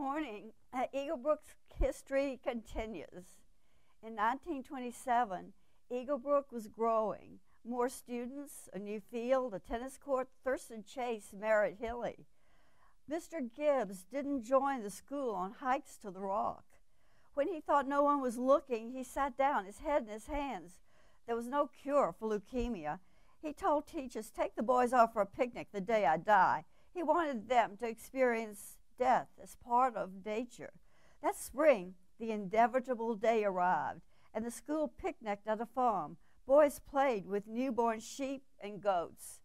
morning, uh, Eaglebrook's history continues. In 1927, Eaglebrook was growing. More students, a new field, a tennis court. Thurston Chase Merritt Hilly. Mr. Gibbs didn't join the school on hikes to the rock. When he thought no one was looking, he sat down, his head in his hands. There was no cure for leukemia. He told teachers, Take the boys off for a picnic the day I die. He wanted them to experience death as part of nature. That spring, the inevitable day arrived, and the school picnicked at a farm. Boys played with newborn sheep and goats.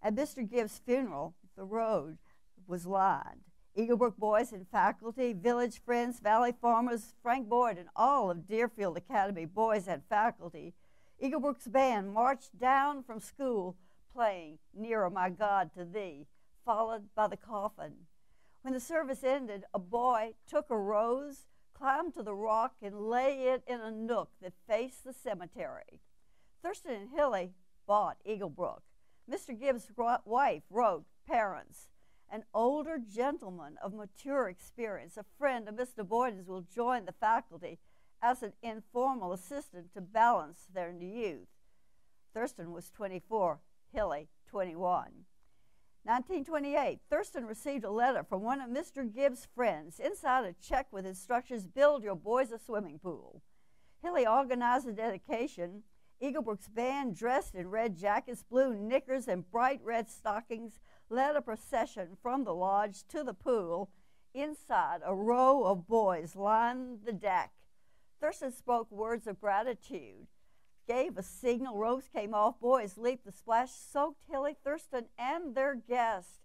At Mr. Gibbs' funeral, the road was lined. Eaglebrook boys and faculty, village friends, valley farmers, Frank Boyden, and all of Deerfield Academy boys and faculty. Eaglebrook's band marched down from school playing Nearer My God to Thee, followed by the coffin. When the service ended, a boy took a rose, climbed to the rock, and lay it in a nook that faced the cemetery. Thurston and Hilly bought Eaglebrook. Mr. Gibbs' wife wrote parents. An older gentleman of mature experience, a friend of Mr. Boyden's, will join the faculty as an informal assistant to balance their youth. Thurston was 24, Hilly 21. 1928, Thurston received a letter from one of Mr. Gibbs' friends. Inside a check with instructions build your boys a swimming pool. Hilly organized a dedication. Eaglebrook's band, dressed in red jackets, blue knickers, and bright red stockings, led a procession from the lodge to the pool. Inside, a row of boys lined the deck. Thurston spoke words of gratitude, gave a signal, ropes came off, boys leaped the splash, soaked Hilly Thurston and their guest.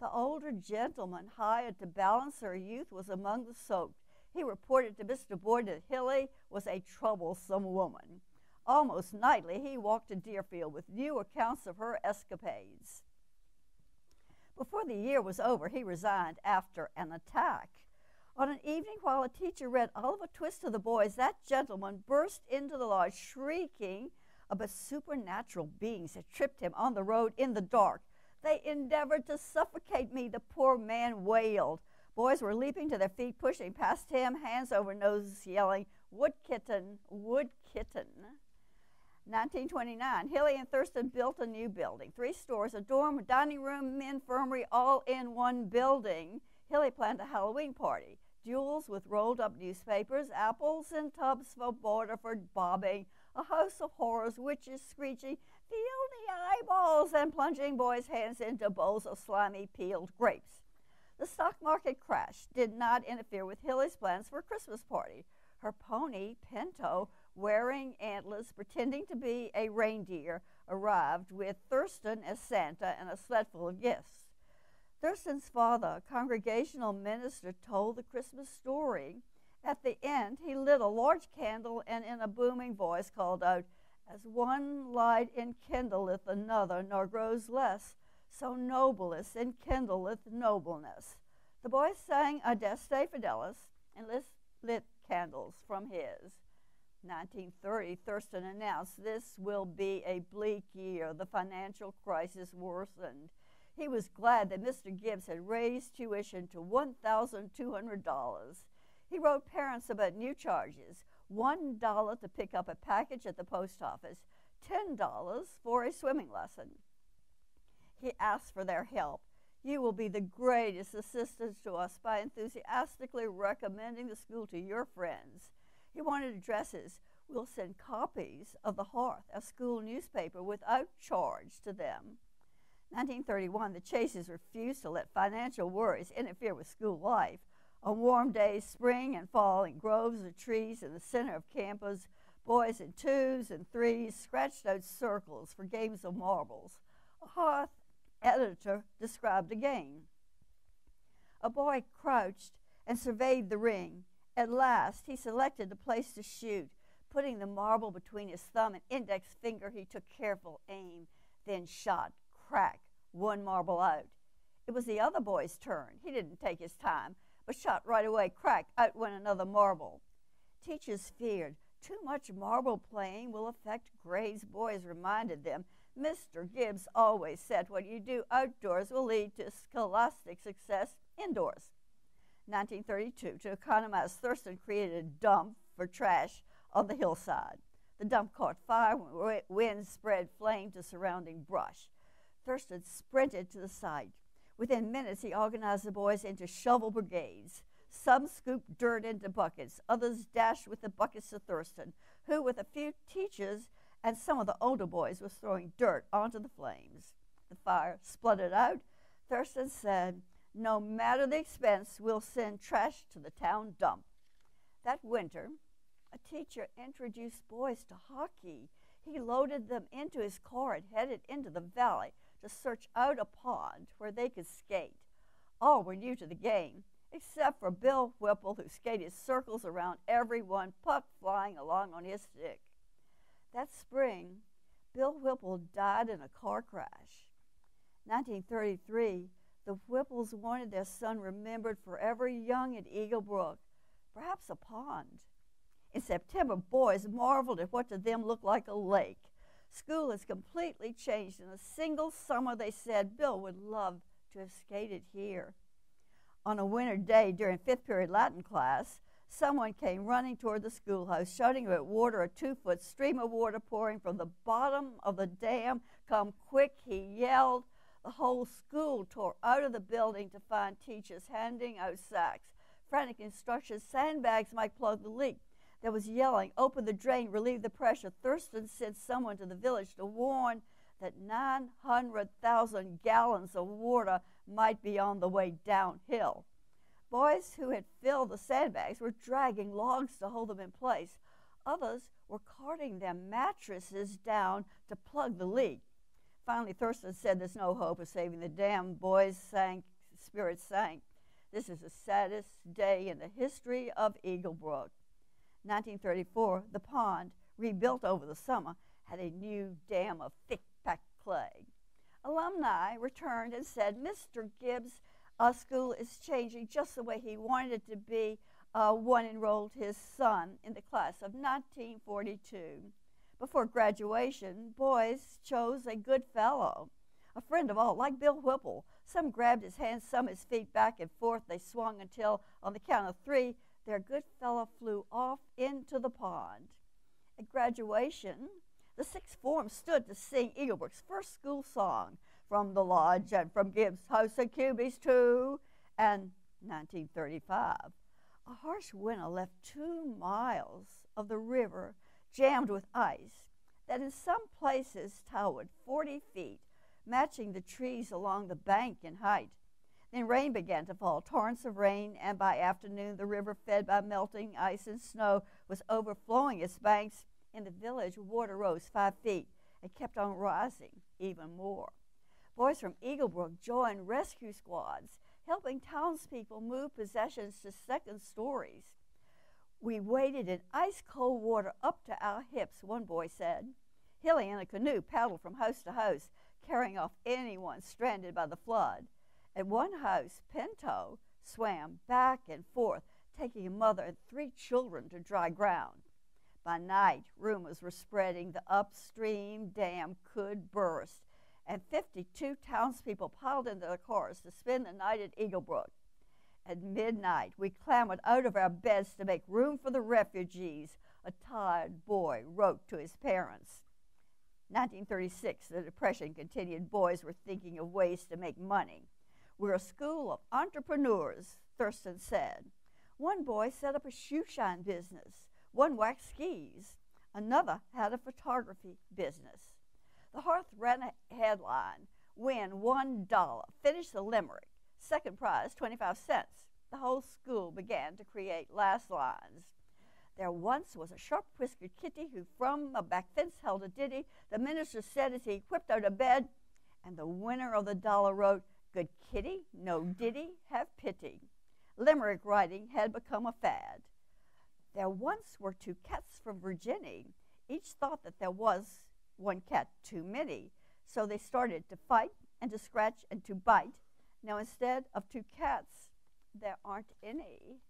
The older gentleman hired to balance her youth was among the soaked. He reported to Mr. Boyden that Hilly was a troublesome woman. Almost nightly, he walked to Deerfield with new accounts of her escapades. Before the year was over, he resigned after an attack. On an evening while a teacher read Oliver Twist to the boys, that gentleman burst into the lodge shrieking about supernatural beings that tripped him on the road in the dark. They endeavored to suffocate me, the poor man wailed. Boys were leaping to their feet, pushing past him, hands over noses, yelling, Wood kitten, wood kitten. 1929, Hilly and Thurston built a new building, three stores, a dorm, a dining room, infirmary, all in one building. Hilly planned a Halloween party jewels with rolled up newspapers, apples in tubs for Waterford bobbing, a house of horrors, witches screeching, the eyeballs, and plunging boys' hands into bowls of slimy peeled grapes. The stock market crash did not interfere with Hilly's plans for a Christmas party. Her pony, Pinto, wearing antlers, pretending to be a reindeer, arrived with Thurston as Santa and a sled full of gifts. Thurston's father, a congregational minister, told the Christmas story. At the end, he lit a large candle and in a booming voice called out, As one light enkindleth another, nor grows less, so noblest enkindleth nobleness. The boys sang Adeste Fidelis and lit candles from his. 1930, Thurston announced this will be a bleak year. The financial crisis worsened. He was glad that Mr. Gibbs had raised tuition to $1,200. He wrote parents about new charges $1 to pick up a package at the post office, $10 for a swimming lesson. He asked for their help. You will be the greatest assistance to us by enthusiastically recommending the school to your friends. He wanted addresses. We'll send copies of the Hearth, a school newspaper, without charge to them. 1931, the Chases refused to let financial worries interfere with school life. On warm days, spring and fall, in groves of trees in the center of campus, boys in twos and threes scratched out circles for games of marbles. A Hearth editor described a game. A boy crouched and surveyed the ring. At last, he selected the place to shoot. Putting the marble between his thumb and index finger, he took careful aim, then shot crack, one marble out. It was the other boy's turn. He didn't take his time, but shot right away, crack, out went another marble. Teachers feared too much marble playing will affect grades. Boys reminded them Mr. Gibbs always said what you do outdoors will lead to scholastic success indoors. 1932, to economize, Thurston created a dump for trash on the hillside. The dump caught fire when wind spread flame to surrounding brush. Thurston sprinted to the site. Within minutes, he organized the boys into shovel brigades. Some scooped dirt into buckets, others dashed with the buckets to Thurston, who, with a few teachers and some of the older boys, was throwing dirt onto the flames. The fire spluttered out. Thurston said, No matter the expense, we'll send trash to the town dump. That winter, a teacher introduced boys to hockey. He loaded them into his car and headed into the valley to search out a pond where they could skate. All were new to the game, except for Bill Whipple, who skated circles around everyone, puck flying along on his stick. That spring, Bill Whipple died in a car crash. 1933, the Whipples wanted their son remembered forever young at Eaglebrook, perhaps a pond. In September, boys marveled at what to them looked like a lake. School has completely changed. In a single summer, they said Bill would love to have skated here. On a winter day during fifth period Latin class, someone came running toward the schoolhouse, shouting about water, a two foot stream of water pouring from the bottom of the dam. Come quick, he yelled. The whole school tore out of the building to find teachers handing out sacks. Frantic instructions sandbags might plug the leak. There was yelling, open the drain, relieve the pressure. Thurston sent someone to the village to warn that 900,000 gallons of water might be on the way downhill. Boys who had filled the sandbags were dragging logs to hold them in place. Others were carting their mattresses down to plug the leak. Finally, Thurston said there's no hope of saving the dam. Boys sank, spirits sank. This is the saddest day in the history of Eaglebrook. 1934, the pond, rebuilt over the summer, had a new dam of thick packed clay. Alumni returned and said, Mr. Gibbs, our school is changing just the way he wanted it to be. Uh, one enrolled his son in the class of 1942. Before graduation, boys chose a good fellow, a friend of all, like Bill Whipple. Some grabbed his hands, some his feet back and forth. They swung until, on the count of three, their good fellow flew off into the pond. At graduation, the sixth form stood to sing Eaglebrook's first school song from the lodge and from Gibbs' house at Cubies too, and 1935. A harsh winter left two miles of the river jammed with ice that in some places towered 40 feet, matching the trees along the bank in height. Then rain began to fall, torrents of rain, and by afternoon the river, fed by melting ice and snow, was overflowing its banks. In the village, water rose five feet and kept on rising even more. Boys from Eaglebrook joined rescue squads, helping townspeople move possessions to second stories. We waded in ice cold water up to our hips, one boy said. Hilly in a canoe paddled from house to house, carrying off anyone stranded by the flood. At one house, Pinto swam back and forth, taking a mother and three children to dry ground. By night, rumors were spreading the upstream dam could burst, and 52 townspeople piled into their cars to spend the night at Eaglebrook. At midnight, we clambered out of our beds to make room for the refugees, a tired boy wrote to his parents. 1936, the Depression continued. Boys were thinking of ways to make money. We're a school of entrepreneurs, Thurston said. One boy set up a shoe shine business, one waxed skis, another had a photography business. The Hearth ran a headline win $1, finish the limerick, second prize 25 cents. The whole school began to create last lines. There once was a sharp whiskered kitty who from a back fence held a ditty. The minister said as he whipped out of bed, and the winner of the dollar wrote, Good kitty, no ditty, have pity. Limerick writing had become a fad. There once were two cats from Virginia. Each thought that there was one cat too many. So they started to fight and to scratch and to bite. Now, instead of two cats, there aren't any.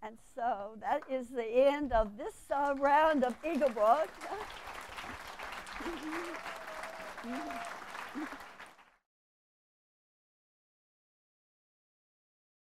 And so that is the end of this uh, round of Eaglebrook.